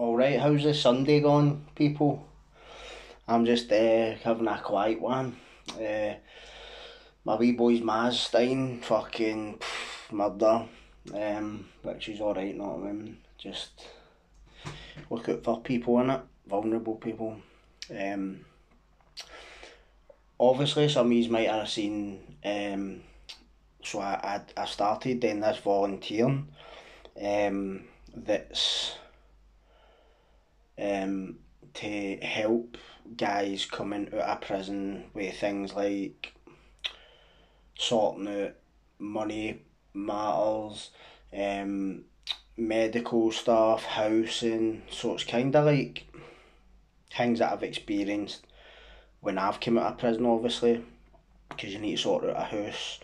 Alright, how's the Sunday gone, people? I'm just uh, having a quiet one. Uh, my wee boy's Maz Stein, fucking pff, murder. Um, which is alright, not I mean? Just look out for people in it, vulnerable people. Um, obviously, some of you might have seen. Um, so I, I, I started doing this volunteering. Um, that's um, to help guys coming out of prison with things like sorting out money matters, um, medical stuff, housing. So it's kind of like things that I've experienced when I've come out of prison, obviously, because you need to sort out a house,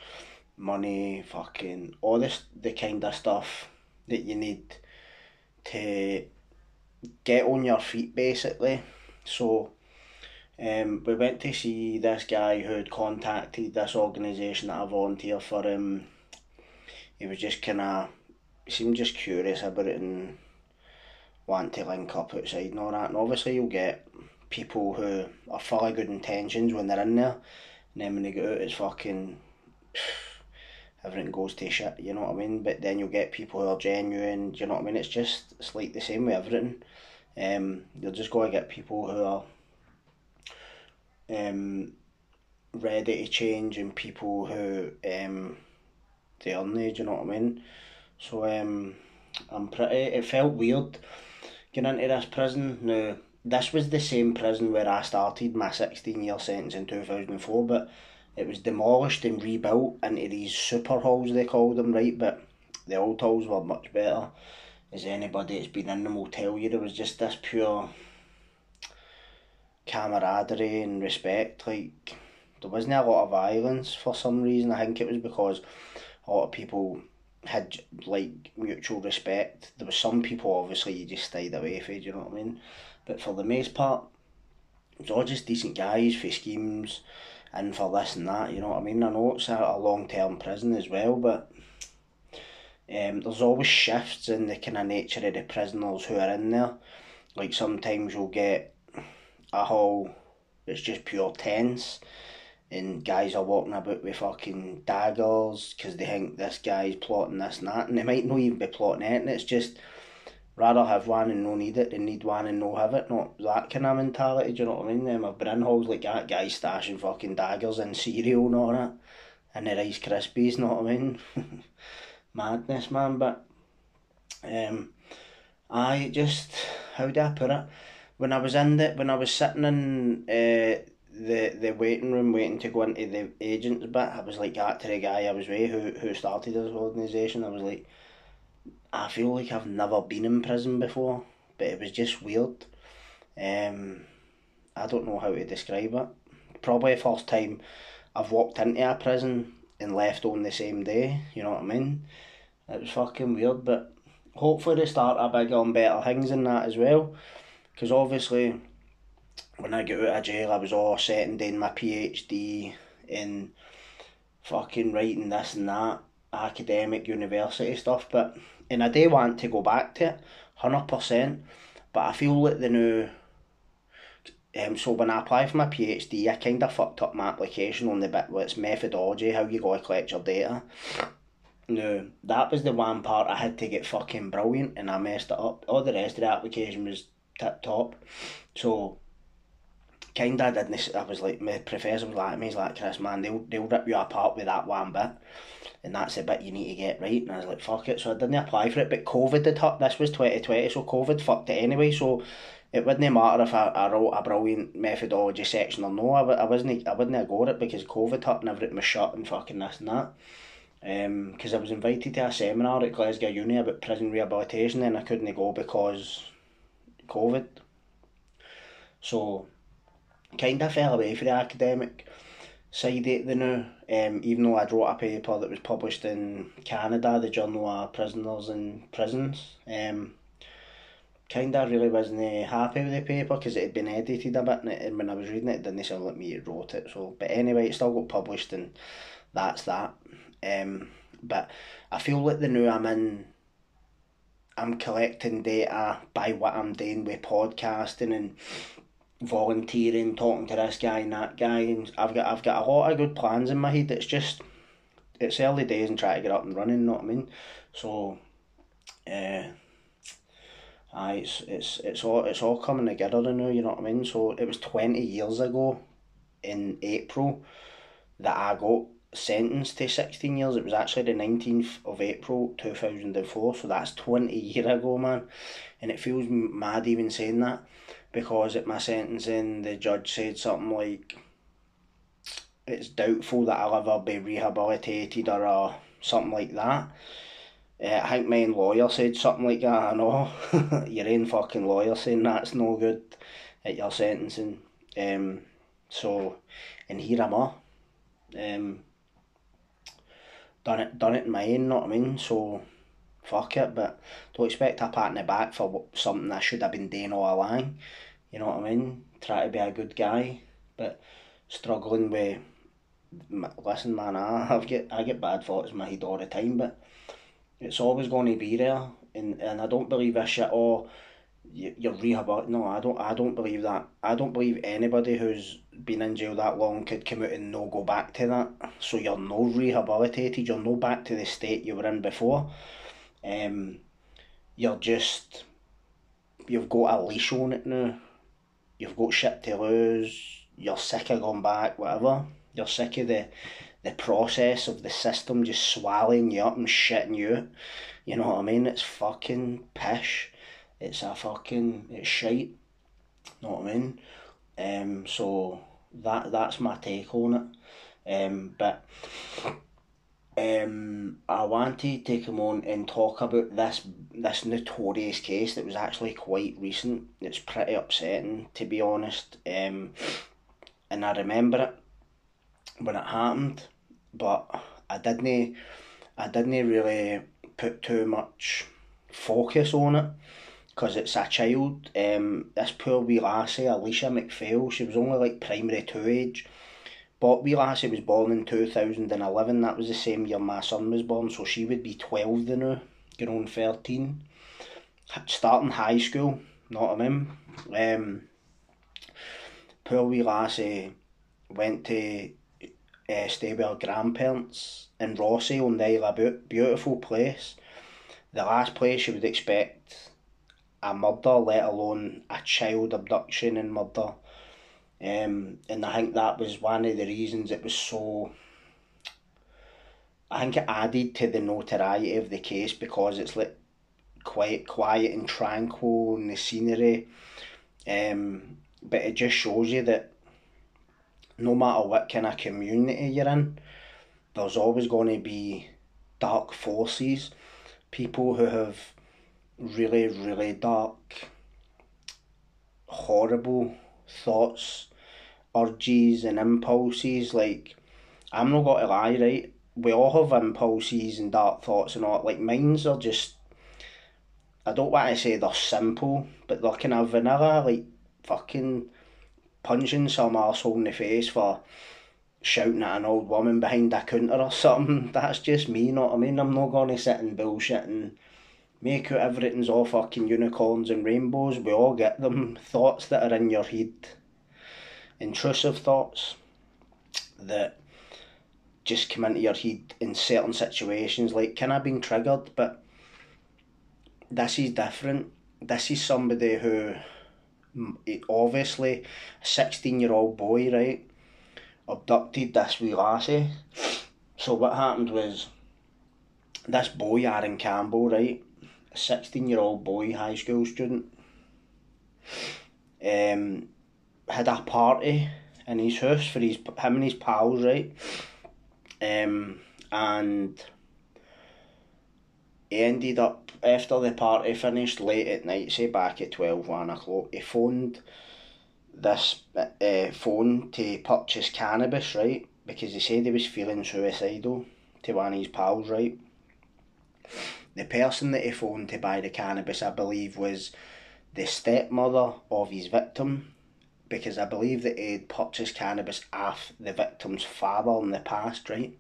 money, fucking all this the kind of stuff that you need to get on your feet basically. So um, we went to see this guy who had contacted this organisation that I volunteer for him. He was just kind of, seemed just curious about it and want to link up outside and all that. And obviously you'll get people who are full of good intentions when they're in there. And then when they get out it's fucking everything goes to shit, you know what I mean? But then you'll get people who are genuine, you know what I mean? It's just, it's like the same with everything. Um, you're just got to get people who are um, ready to change and people who um, they are do you know what I mean? So um, I'm pretty, it felt weird getting into this prison. Now, this was the same prison where I started my 16 year sentence in 2004, but it was demolished and rebuilt into these super halls they called them, right? But the old halls were much better. As anybody that's been in them will tell you, there was just this pure camaraderie and respect. Like there wasn't a lot of violence for some reason. I think it was because a lot of people had like mutual respect. There were some people obviously you just stayed away from, you know what I mean? But for the most part, it was all just decent guys for schemes and for this and that, you know what I mean? I know it's a, a long term prison as well, but um, there's always shifts in the kind of nature of the prisoners who are in there. Like sometimes you'll get a hall that's just pure tense, and guys are walking about with fucking daggers because they think this guy's plotting this and that, and they might not even be plotting it, and it's just rather have one and no need it than need one and no have it. Not that kind of mentality, do you know what I mean? Them been in like that, guy stashing fucking daggers and cereal and all that, and the Rice Krispies, know what I mean? Madness, man, but um, I just, how do I put it? When I was in the, when I was sitting in uh, the the waiting room waiting to go into the agents bit, I was like that to the guy I was with who, who started this organisation. I was like, I feel like I've never been in prison before, but it was just weird. Um, I don't know how to describe it. Probably the first time I've walked into a prison and left on the same day, you know what I mean? It was fucking weird, but hopefully they start a bigger and better things than that as well. Because obviously, when I get out of jail, I was all set and doing my PhD in fucking writing this and that, academic university stuff, but and I do want to go back to it, hundred percent. But I feel like the new. Um, so when I applied for my PhD, I kind of fucked up my application on the bit where it's methodology, how you got to collect your data. No, that was the one part I had to get fucking brilliant, and I messed it up. All the rest of the application was tip top. So, kind of didn't. I was like, my professor was like, me, he's like, Chris, man, they'll they'll rip you apart with that one bit and that's the bit you need to get right. And I was like, fuck it. So I didn't apply for it. But COVID had hit. This was 2020, so COVID fucked it anyway. So it wouldn't matter if I, I wrote a brilliant methodology section or no. I, I wasn't I wouldn't have got it because COVID hit and everything was shut and fucking this and that. Um, because I was invited to a seminar at Glasgow Uni about prison rehabilitation and I couldn't go because COVID. So kind of fell away from the academic side of the now. Um, even though I wrote a paper that was published in Canada, the Journal of Prisoners in Prisons. Um, kind of really wasn't happy with the paper because it had been edited a bit and, it, and when I was reading it, it didn't sound like me who wrote it. So, but anyway, it still got published and that's that. Um, but I feel like the new I'm in I'm collecting data by what I'm doing with podcasting and volunteering, talking to this guy and that guy, and I've got I've got a lot of good plans in my head. It's just it's early days and try to get up and running. You know what I mean? So, uh, aye, it's it's it's all it's all coming together now. You know what I mean? So it was twenty years ago, in April, that I got sentenced to 16 years. It was actually the 19th of April 2004, so that's 20 year ago, man. And it feels mad even saying that because at my sentencing, the judge said something like, it's doubtful that I'll ever be rehabilitated or uh, something like that. Uh, I think my lawyer said something like that. I know your own fucking lawyer saying that's no good at your sentencing. Um, so, and here I'm um, done it, done it in my own. Know what I mean? So, fuck it. But don't expect a pat in the back for something I should have been doing all along. You know what I mean? Try to be a good guy, but struggling with. Listen, man, I have get I get bad thoughts in my head all the time, but it's always going to be there, and and I don't believe this shit. Oh, you're rehab. No, I don't. I don't believe that. I don't believe anybody who's been in jail that long could come out and no go back to that. So you're no rehabilitated. You're no back to the state you were in before. Um, you're just. You've got a leash on it now you've got shit to lose, you're sick of going back, whatever. You're sick of the the process of the system just swallowing you up and shitting you out. You know what I mean? It's fucking pish. It's a fucking it's shite. Know what I mean? Um so that that's my take on it. Um but um, I wanted to take come on and talk about this this notorious case that was actually quite recent. It's pretty upsetting to be honest. Um, and I remember it when it happened, but I didn't I didn't really put too much focus on it because it's a child. Um, this poor wee lassie, Alesha MacPhail, she was only like primary two age but wee lassie was born in 2011, that was the same year my son was born, so she would be 12 the now, going on 13. Starting high school, not mem. Um, poor wee lassie went to uh, stay with her grandparents in Rothesay on the Isle of beautiful place. The last place you would expect a murder, let alone a child abduction and murder. Um, and I think that was one of the reasons it was so. I think it added to the notoriety of the case because it's like quite quiet and tranquil and the scenery. Um, but it just shows you that no matter what kind of community you're in, there's always going to be dark forces, people who have really, really dark, horrible thoughts, urges, and impulses. Like, I'm not going to lie, right? We all have impulses and dark thoughts and all. Like, mine's are just. I don't want to say they're simple, but they're kind of vanilla, like fucking punching some arsehole in the face for shouting at an old woman behind a counter or something. That's just me, you know what I mean? I'm not going to sit and bullshit and make out everything's all fucking unicorns and rainbows. We all get them. Hmm. Thoughts that are in your head, intrusive thoughts that just come into your head in certain situations. Like, can I been triggered? But this is different. This is somebody who, obviously, a 16 year old boy, right, abducted this wee lassie. So, what happened was this boy, Aaron Campbell, right, 16 year old boy, high school student, um, had a party in his house for his him and his pals, right? Um, and he ended up after the party finished late at night, say back at 12, 1 o'clock, he phoned this uh, phone to purchase cannabis, right? Because he said he was feeling suicidal to one of his pals, right? The person that he phoned to buy the cannabis, I believe, was the stepmother of his victim, because I believe that he'd purchased cannabis off the victim's father in the past, right?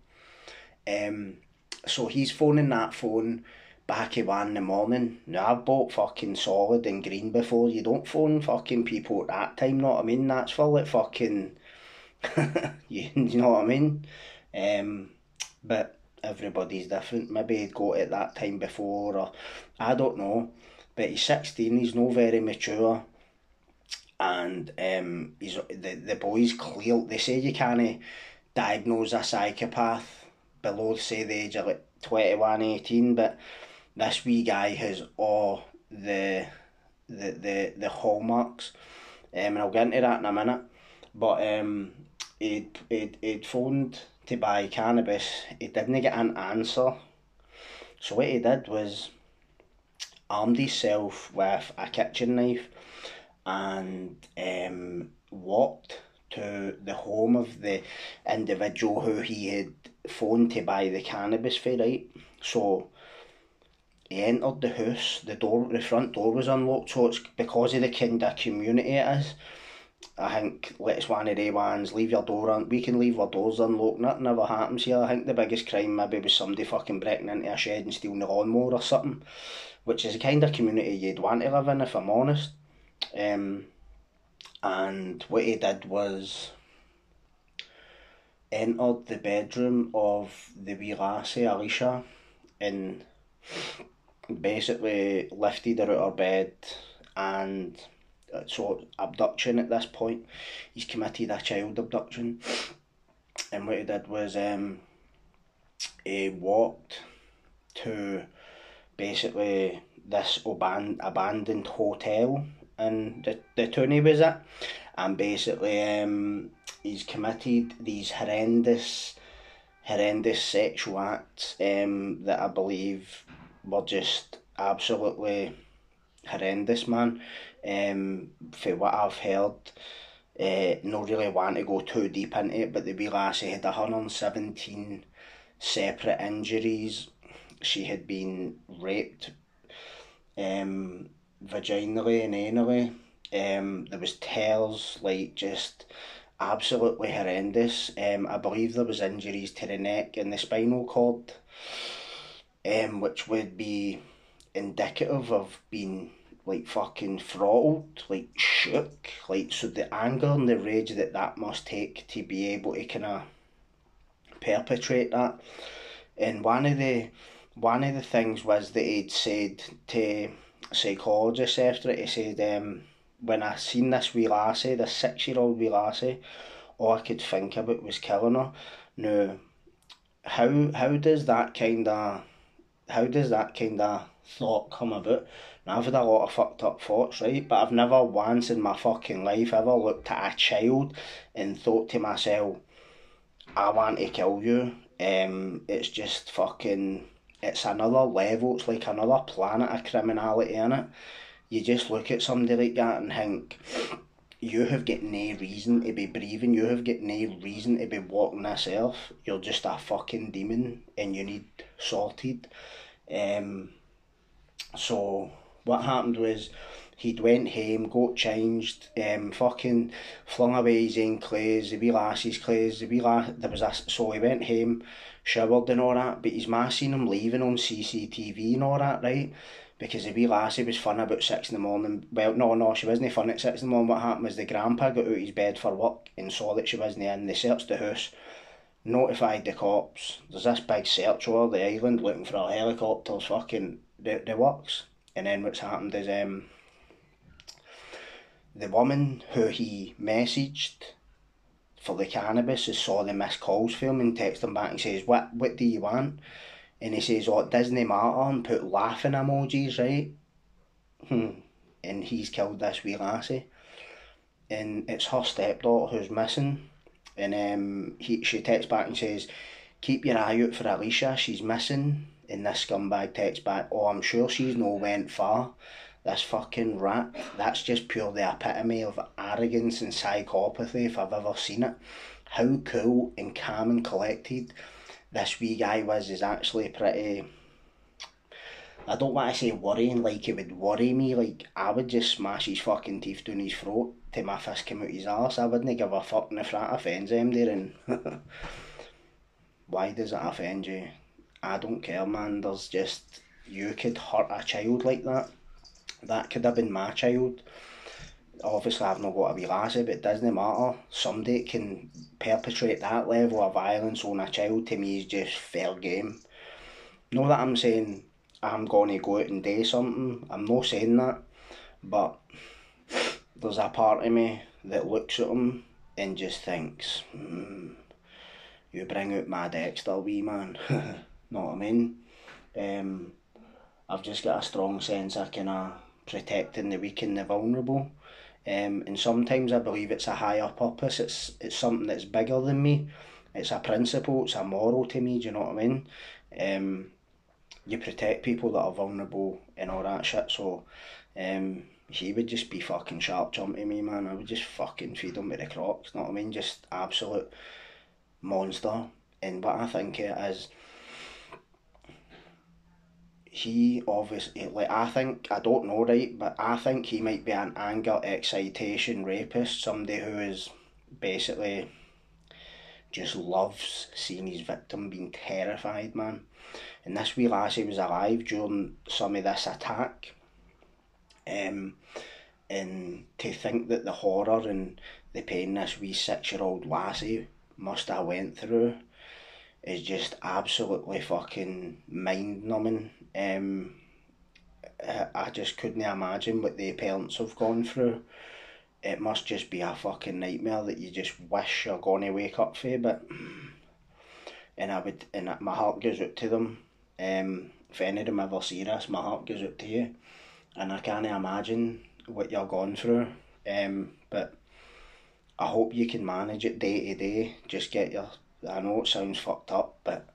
Um, so he's phoning that phone back of one in the morning. Now I've bought fucking solid and green before. You don't phone fucking people at that time, know what I mean? That's for like fucking you, you know what I mean? Um but everybody's different. Maybe he'd got it that time before or I don't know. But he's sixteen, he's not very mature and um, he's the the boys clear. They say you can't diagnose a psychopath below say the age of like 21, 18, but this wee guy has all the the the, the hallmarks. Um, and I'll get into that in a minute. But um, he'd, he'd, he'd phoned to buy cannabis. He didn't get an answer. So what he did was armed himself with a kitchen knife and um, walked to the home of the individual who he had phoned to buy the cannabis for, right? So he entered the house, the door, the front door was unlocked, so it's because of the kind of community it is. I think let's one of the ones, leave your door on, we can leave our doors unlocked, nothing ever happens here. I think the biggest crime maybe was somebody fucking breaking into a shed and stealing the lawnmower or something, which is the kind of community you'd want to live in if I'm honest. Um, and what he did was entered the bedroom of the wee lassie Alesha and basically lifted her out of bed and uh, so abduction at this point. He's committed a child abduction. And what he did was um, he walked to basically this aban- abandoned hotel in the, the town he was at. And basically um, he's committed these horrendous horrendous sexual acts um, that I believe were just absolutely horrendous man um, for what I've heard uh, not really want to go too deep into it but the wee lassie had 117 separate injuries she had been raped um, vaginally and anally um, there was tears like just absolutely horrendous. Um, I believe there was injuries to the neck and the spinal cord, um, which would be indicative of being like fucking throttled, like shook, like so the anger and the rage that that must take to be able to kind of perpetrate that. And one of the one of the things was that he'd said to psychologists after it, he said um when I seen this wee lassie, this six year old wee lassie, all I could think about was killing her. Now, how how does that kind of how does that kind of thought come about? Now, I've had a lot of fucked up thoughts, right? But I've never once in my fucking life ever looked at a child and thought to myself, I want to kill you. Um, it's just fucking, it's another level, it's like another planet of criminality in it you just look at somebody like that and think, you have got no reason to be breathing, you have got no reason to be walking this earth, you're just a fucking demon and you need sorted. Um, so what happened was he'd went home, got changed, um, fucking flung away his own clothes, the wee lassie's clothes, the wee lass, there was a, so he went home, showered and all that, but his ma seen him leaving on CCTV and all that, right? because the wee lassie was fun about six in the morning. Well, no, no, she wasn't fun at six in the morning. What happened was the grandpa got out of his bed for work and saw that she wasn't in. They searched the house, notified the cops. There's this big search over the island looking for a helicopters, fucking the, the works. And then what's happened is um, the woman who he messaged for the cannabis has saw the missed calls film and texted him back and says, What what do you want? and he says, "Oh, it doesn't matter," and put laughing emojis, right? Hmm. And he's killed this wee lassie, and it's her stepdaughter who's missing, and um, he she texts back and says, "Keep your eye out for Alesha. She's missing." And this scumbag texts back, "Oh, I'm sure she's no went far." This fucking rat. That's just pure the epitome of arrogance and psychopathy if I've ever seen it. How cool and calm and collected this wee guy was is actually pretty. I don't want to say worrying like it would worry me. Like I would just smash his fucking teeth down his throat till my fist came out his arse. I wouldn't give a fuck if that offends him there. And why does it offend you? I don't care, man. There's just you could hurt a child like that. That could have been my child. Obviously, I've not got a wee lassie, but it doesn't matter. Somebody can perpetrate that level of violence on a child to me is just fair game. Not that I'm saying I'm going to go out and do something. I'm not saying that, but there's a part of me that looks at him and just thinks, hmm, you bring out my Dexter, wee man. know what I mean? Um, I've just got a strong sense of kind of protecting the weak and the vulnerable. Um, and sometimes I believe it's a higher purpose. It's it's something that's bigger than me. It's a principle. It's a moral to me. Do you know what I mean? Um, you protect people that are vulnerable and all that shit. So, um, he would just be fucking sharp jumping me, man. I would just fucking feed him with the crocs. You Know what I mean? Just absolute monster. And what I think it is he obviously like I think I don't know right, but I think he might be an anger excitation rapist, somebody who is basically just loves seeing his victim being terrified, man. And this wee lassie was alive during some of this attack. Um, and to think that the horror and the pain this wee six year old lassie must have went through is just absolutely fucking mind numbing. Um, I just couldn't imagine what the parents have gone through. It must just be a fucking nightmare that you just wish you're going to wake up for, but and I would and my heart goes out to them. Um, if any of them ever see this, my heart goes out to you, and I can't imagine what you're going through. Um, but I hope you can manage it day to day. Just get your I know it sounds fucked up, but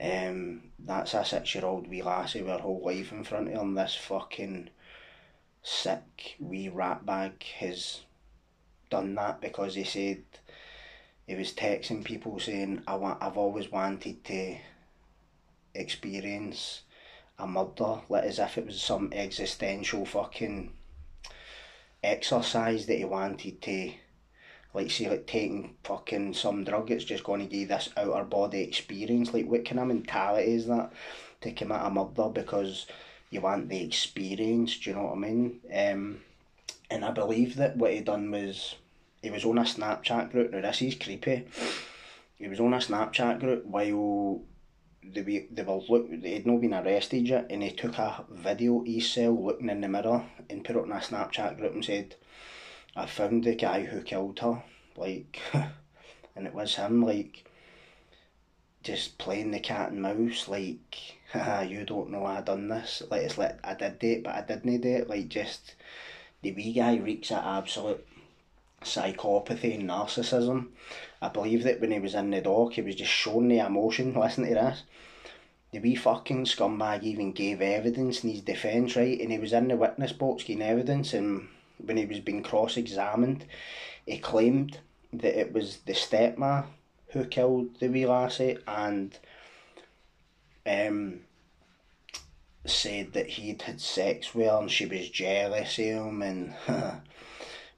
um, that's a six year old wee lassie with her whole life in front of her, and this fucking sick wee rat bag has done that because he said he was texting people saying, I want, I've always wanted to experience a murder, like as if it was some existential fucking exercise that he wanted to like say like taking fucking some drug it's just going to give this outer body experience. Like what kind of mentality is that to commit a murder because you want the experience do you know what I mean? Um, and I believe that what he done was he was on a Snapchat group. Now this is creepy. He was on a Snapchat group while they, they were look they'd not been arrested yet and he took a video his cell looking in the mirror and put it on a Snapchat group and said I found the guy who killed her, like, and it was him, like, just playing the cat and mouse, like, you don't know I done this, like, it's like, I did it, but I didn't do it, like, just, the wee guy reeks of absolute psychopathy and narcissism. I believe that when he was in the dock, he was just showing the emotion, listen to this, the wee fucking scumbag even gave evidence in his defence, right, and he was in the witness box giving evidence, and when he was being cross examined, he claimed that it was the stepma who killed the wee lassie and um, said that he'd had sex with her and she was jealous of him and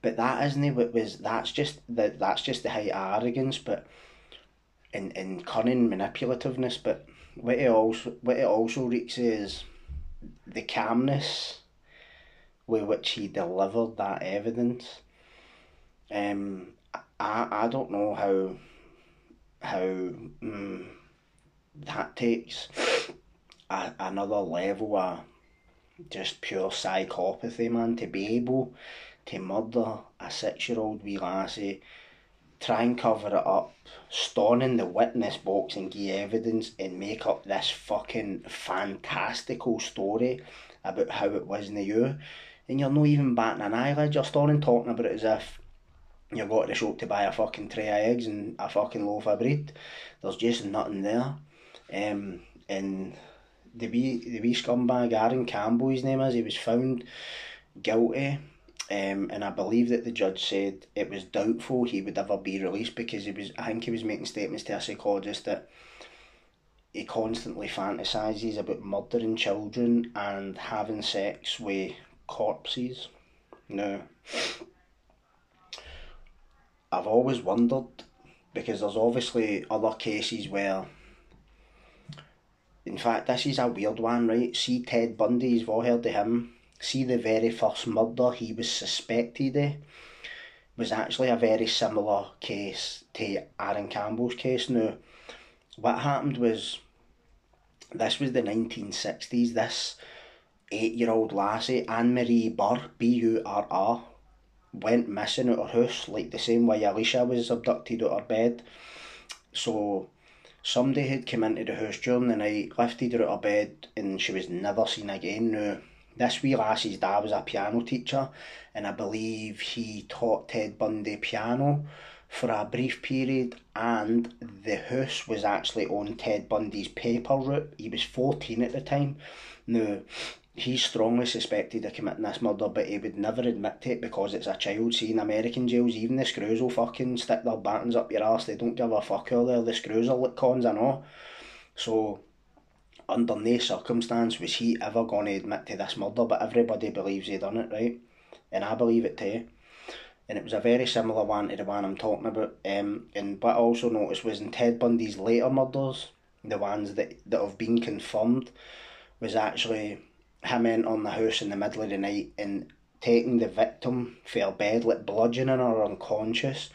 but that isn't what was that's just that that's just the height of arrogance but in in cunning manipulativeness but what it also what it also reeks is the calmness with which he delivered that evidence. Um, I, I don't know how how um, that takes a, another level of just pure psychopathy, man, to be able to murder a six year old wee lassie, try and cover it up, storm in the witness box and give evidence and make up this fucking fantastical story about how it wasn't you and you're not even batting an eyelid. You're standing talking about it as if you got to the shop to buy a fucking tray of eggs and a fucking loaf of bread. There's just nothing there. Um, and the wee, the wee scumbag, Aaron Campbell, his name is, he was found guilty. Um, and I believe that the judge said it was doubtful he would ever be released because he was, I think he was making statements to a psychologist that he constantly fantasises about murdering children and having sex with corpses. Now, I've always wondered because there's obviously other cases where in fact, this is a weird one, right? See Ted Bundy, you've all heard of him. See the very first murder he was suspected of was actually a very similar case to Aaron Campbell's case. Now, what happened was this was the 1960s. This eight year old lassie, Anne Marie Burr, B U R R, went missing out her house, like the same way Alesha was abducted out her bed. So, somebody had come into the house during the night, lifted her out of bed, and she was never seen again. Now, this wee lassie's dad was a piano teacher, and I believe he taught Ted Bundy piano for a brief period, and the house was actually on Ted Bundy's paper route. He was 14 at the time. Now, he's strongly suspected of committing this murder, but he would never admit to it because it's a child. See, in American jails, even the screws will fucking stick their buttons up your ass. They don't give a fuck who they're. The screws are like cons, I know. So, under no circumstance was he ever going to admit to this murder, but everybody believes he done it, right? And I believe it too. And it was a very similar one to the one I'm talking about. Um, and what I also noticed was in Ted Bundy's later murders, the ones that, that have been confirmed, was actually him entering the house in the middle of the night and taking the victim for a bed, like bludgeoning her unconscious,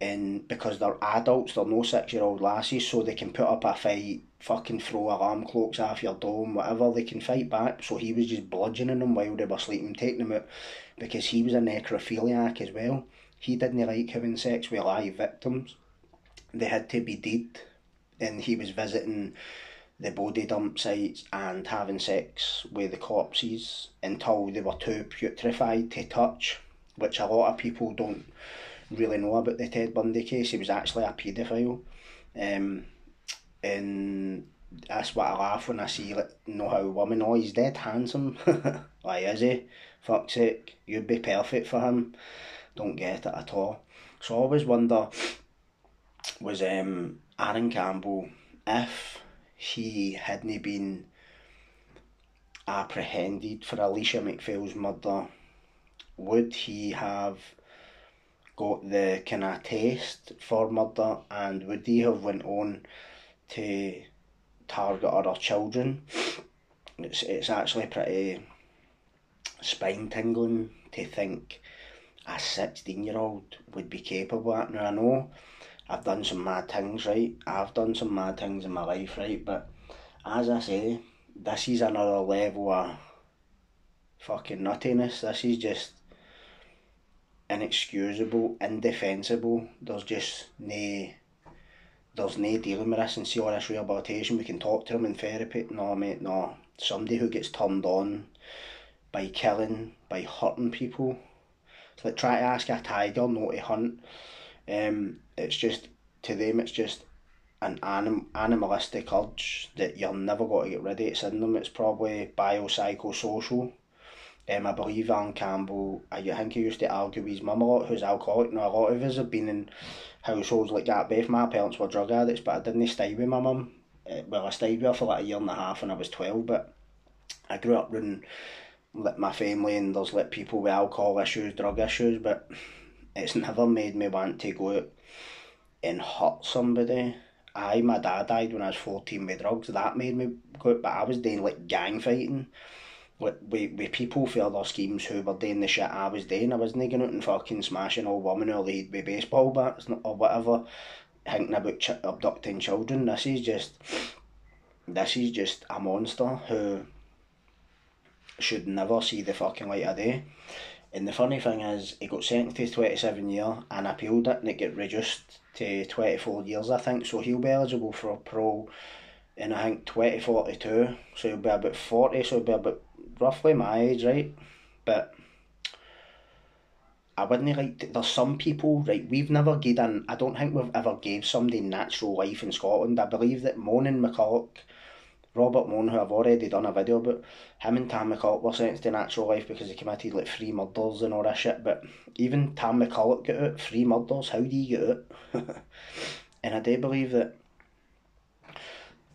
and because they're adults, they're no six year old lasses, so they can put up a fight, fucking throw alarm clocks off your dome, whatever, they can fight back. So he was just bludgeoning them while they were sleeping, taking them out because he was a necrophiliac as well. He didn't like having sex with live victims. They had to be dead, and he was visiting the body dump sites and having sex with the corpses until they were too putrefied to touch, which a lot of people don't really know about the Ted Bundy case. He was actually a paedophile. Um, and that's what I laugh when I see like know how women oh he's dead handsome. Why is he? Fuck's sake, you'd be perfect for him. Don't get it at all. So I always wonder was um Aaron Campbell if he hadn't been apprehended for Alesha MacPhail's murder, would he have got the kind of taste for murder and would he have went on to target other children? It's, it's actually pretty spine tingling to think a 16 year old would be capable of that. Now I know I've done some mad things, right? I've done some mad things in my life, right? But as I say, this is another level of fucking nuttiness. This is just inexcusable, indefensible. There's just no, there's no dealing with this and see all this rehabilitation. We can talk to them in therapy. No, mate, no. Somebody who gets turned on by killing, by hurting people. It's like try to ask a tiger not to hunt. Um, it's just to them, it's just an anim- animalistic urge that you're never going to get rid of. It's in them. It's probably biopsychosocial. Um, I believe Aaron Campbell, I think he used to argue with his mum a lot, who's alcoholic. Now, a lot of us have been in households like that. Both my parents were drug addicts, but I didn't stay with my mum. Uh, well, I stayed with her for like a year and a half when I was 12, but I grew up around like, my family and there's like people with alcohol issues, drug issues, but it's never made me want to go out and hurt somebody. I, my dad died when I was 14 with drugs. That made me go out, but I was doing like gang fighting with, with, with people for other schemes who were doing the shit I was doing. I wasn't out and fucking smashing all women or lead with baseball bats or whatever, thinking about ch- abducting children. This is just, this is just a monster who should never see the fucking light of day. And the funny thing is, he got sentenced to 27 years and appealed it and it got reduced to 24 years, I think. So he'll be eligible for a parole in, I think, 2042. So he'll be about 40, so he'll be about roughly my age, right? But I wouldn't like. To, there's some people, right? We've never given. I don't think we've ever gave somebody natural life in Scotland. I believe that Moanin McCulloch, Robert Mone, who I've already done a video about, him and Tam McCulloch were sentenced to natural life because he committed like three murders and all that shit. But even Tam McCulloch got out three murders. How do you get out? and I do believe that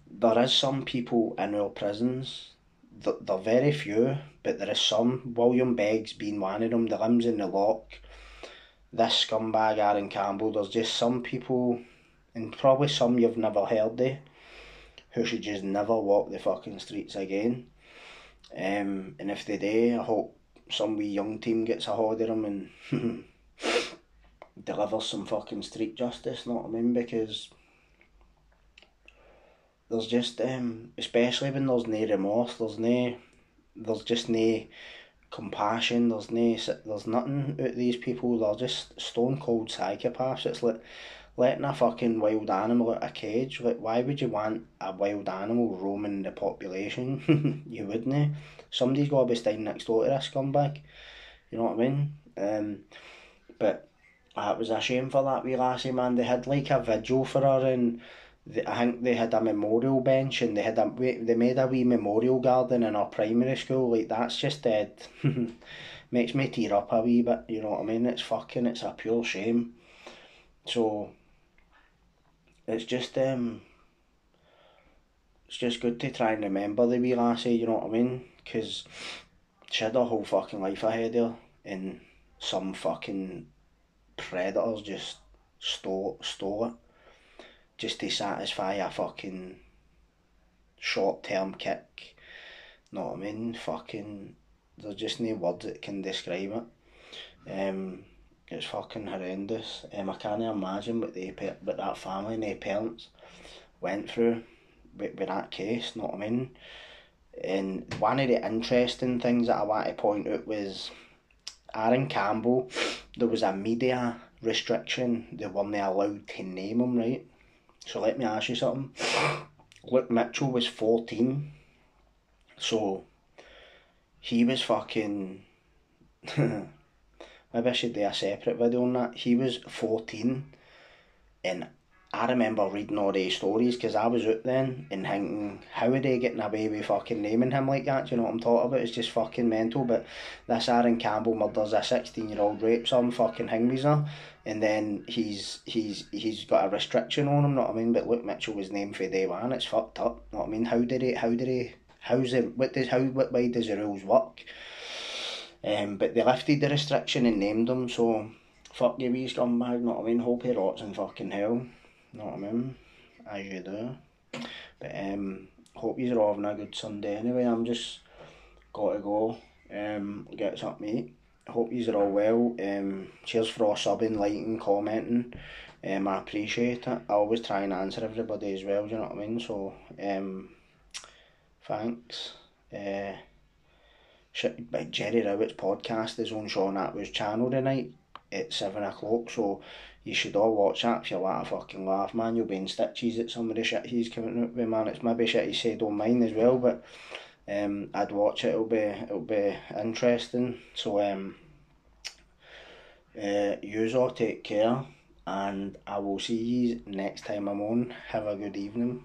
there is some people in our prisons they're very few, but there is some. William Beggs been one of them. The limbs in the loch. This scumbag Aaron Campbell. There's just some people, and probably some you've never heard of, who should just never walk the fucking streets again. Um, and if they do, I hope some wee young team gets a hold of them and delivers some fucking street justice, know what I mean? Because there's just, um, especially when there's no remorse, there's no, there's just no compassion, there's no, there's nothing out these people, they're just stone cold psychopaths. It's like letting a fucking wild animal out of a cage. Like, why would you want a wild animal roaming the population? you wouldn't. Somebody's got to be staying next door to this scumbag. You know what I mean? Um, but that was a shame for that wee lassie, man. They had like a vigil for her and I think they had a memorial bench and they had a they made a wee memorial garden in our primary school. Like that's just dead. Makes me tear up a wee bit. You know what I mean? It's fucking. It's a pure shame. So it's just um. It's just good to try and remember the wee lassie. You know what I mean? Because she had a whole fucking life ahead of her, and some fucking predators just stole stole it just to satisfy a fucking short term kick. Know what I mean? Fucking there's just no words that can describe it. Um, it's fucking horrendous. Um, I can't imagine what they what that family and their parents went through with, with that case. Know what I mean? And one of the interesting things that I want to point out was Aaron Campbell. There was a media restriction. They weren't allowed to name him, right? So let me ask you something. Luke Mitchell was 14. So he was fucking. Maybe I should do a separate video on that. He was 14 and I remember reading all these stories because I was out then and thinking, how are they getting away with fucking naming him like that? Do you know what I'm talking about? It's just fucking mental. But this Aaron Campbell murders a 16 year old rape some fucking hingvisa and then he's he's he's got a restriction on him, know what I mean? But Luke Mitchell was named for day one, it's fucked up, know what I mean? How did he how did he how's it what does how what way does the rules work? Um, but they lifted the restriction and named them, so fuck you wee scumbag, know what I mean? Hope he rots in fucking hell. Know what I mean? As you do. But um hope you're all having a good Sunday anyway. I'm just gotta go. Um get to eat hope you are all well. Um, cheers for all subbing, liking, commenting. Um, I appreciate it. I always try and answer everybody as well, do you know what I mean? So, um, thanks. Uh, Jerry Rowett's podcast is on Shaun Attwood's channel tonight at 7 o'clock, so you should all watch that if you want to fucking laugh, man. You'll be in stitches at some of the shit he's coming up with, man. It's maybe shit he said on mine as well, but um, I'd watch it. It'll be it'll be interesting. So um, uh, you all take care, and I will see you next time I'm on. Have a good evening.